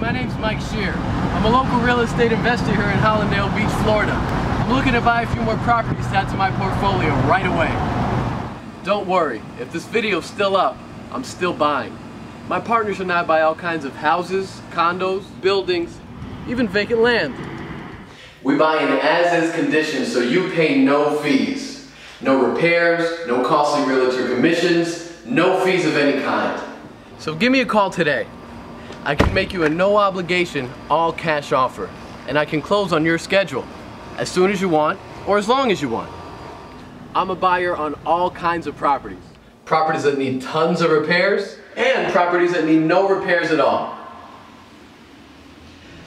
my name's Mike Sheer. I'm a local real estate investor here in Hallandale Beach, Florida. I'm looking to buy a few more properties to add to my portfolio right away. Don't worry, if this video's still up, I'm still buying. My partners and I buy all kinds of houses, condos, buildings, even vacant land. We buy in as-is condition so you pay no fees. No repairs, no costly realtor commissions, no fees of any kind. So give me a call today. I can make you a no obligation, all cash offer. And I can close on your schedule. As soon as you want, or as long as you want. I'm a buyer on all kinds of properties. Properties that need tons of repairs, and properties that need no repairs at all.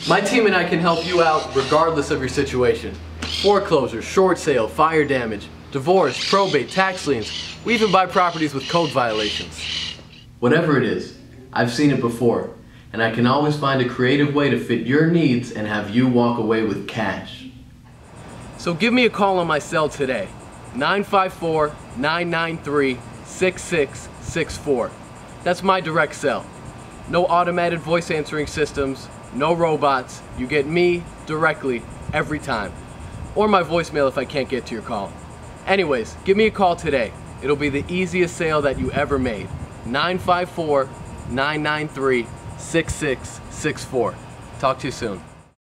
My team and I can help you out regardless of your situation. Foreclosure, short sale, fire damage, divorce, probate, tax liens. We even buy properties with code violations. Whatever it is, I've seen it before, and I can always find a creative way to fit your needs and have you walk away with cash. So give me a call on my cell today, 954-993-6664. That's my direct cell. No automated voice answering systems, no robots. You get me directly every time. Or my voicemail if I can't get to your call. Anyways, give me a call today. It'll be the easiest sale that you ever made. 954 993 6664. Talk to you soon.